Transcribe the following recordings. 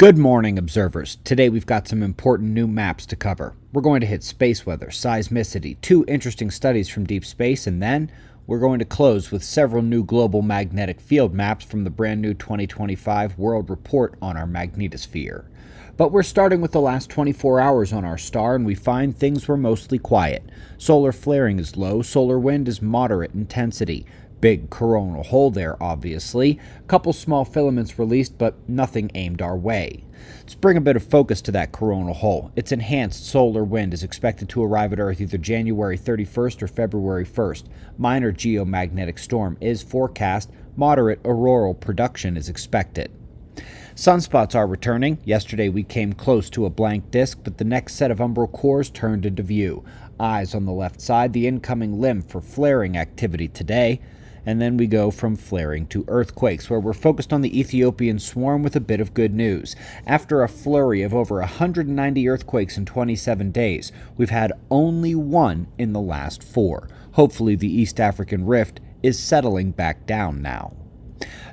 Good morning, observers. Today we've got some important new maps to cover. We're going to hit space weather, seismicity, two interesting studies from deep space, and then we're going to close with several new global magnetic field maps from the brand new 2025 World Report on our magnetosphere. But we're starting with the last 24 hours on our star, and we find things were mostly quiet. Solar flaring is low, solar wind is moderate intensity. Big coronal hole there, obviously. Couple small filaments released, but nothing aimed our way. Let's bring a bit of focus to that coronal hole. Its enhanced solar wind is expected to arrive at Earth either January 31st or February 1st. Minor geomagnetic storm is forecast. Moderate auroral production is expected. Sunspots are returning. Yesterday we came close to a blank disk, but the next set of umbral cores turned into view. Eyes on the left side, the incoming limb for flaring activity today and then we go from flaring to earthquakes, where we're focused on the Ethiopian swarm with a bit of good news. After a flurry of over 190 earthquakes in 27 days, we've had only one in the last four. Hopefully, the East African rift is settling back down now.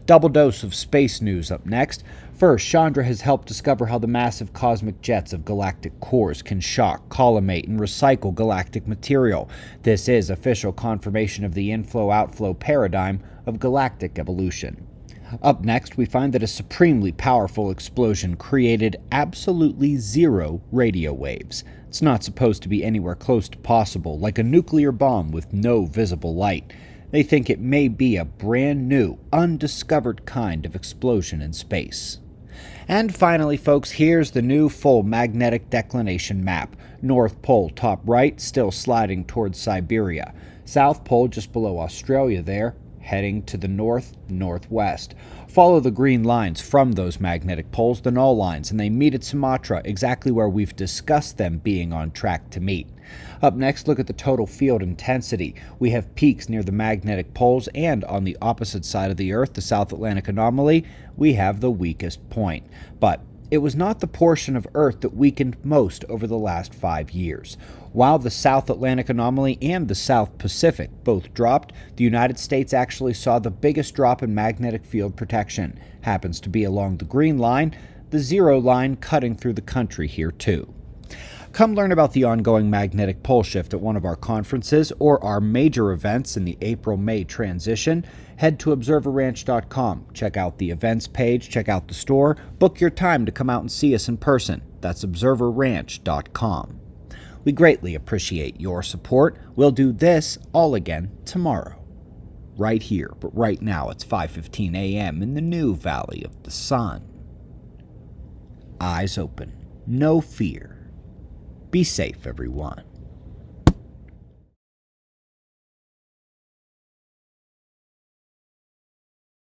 Double dose of space news up next. First, Chandra has helped discover how the massive cosmic jets of galactic cores can shock, collimate, and recycle galactic material. This is official confirmation of the inflow outflow paradigm of galactic evolution. Up next, we find that a supremely powerful explosion created absolutely zero radio waves. It's not supposed to be anywhere close to possible, like a nuclear bomb with no visible light. They think it may be a brand new, undiscovered kind of explosion in space. And finally, folks, here's the new full magnetic declination map. North Pole top right, still sliding towards Siberia. South Pole just below Australia there, heading to the north northwest. Follow the green lines from those magnetic poles, the null lines, and they meet at Sumatra, exactly where we've discussed them being on track to meet. Up next, look at the total field intensity. We have peaks near the magnetic poles, and on the opposite side of the Earth, the South Atlantic anomaly, we have the weakest point. But it was not the portion of Earth that weakened most over the last five years. While the South Atlantic anomaly and the South Pacific both dropped, the United States actually saw the biggest drop in magnetic field protection. Happens to be along the green line, the zero line cutting through the country here too. Come learn about the ongoing magnetic pole shift at one of our conferences or our major events in the April May transition. Head to observerranch.com, check out the events page, check out the store, book your time to come out and see us in person. That's observerranch.com. We greatly appreciate your support. We'll do this all again tomorrow. Right here, but right now it's 5:15 a.m. in the new Valley of the Sun. Eyes open, no fear. Be safe, everyone.